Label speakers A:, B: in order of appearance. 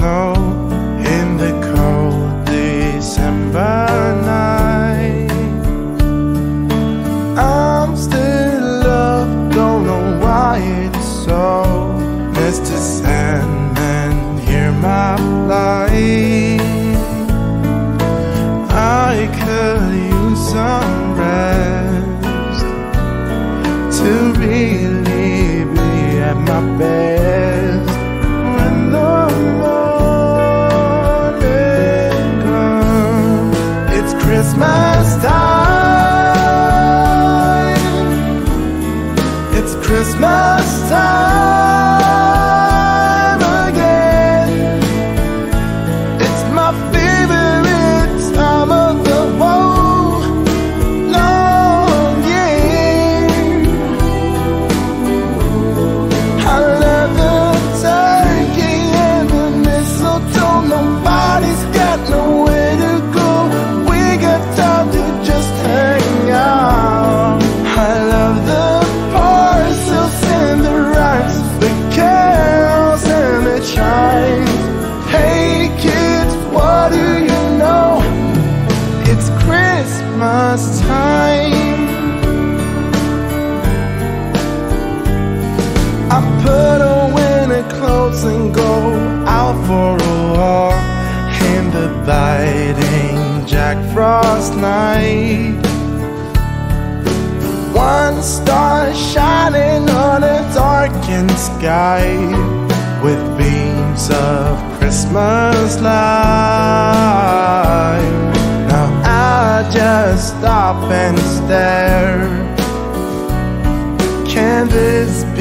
A: snow in the cold December night. I'm still up, don't know why it's so. Mr. Sandman, hear my plight. I could use some rest to really be at my best last night. One star shining on a darkened sky with beams of Christmas light. Now I just stop and stare. Can this be?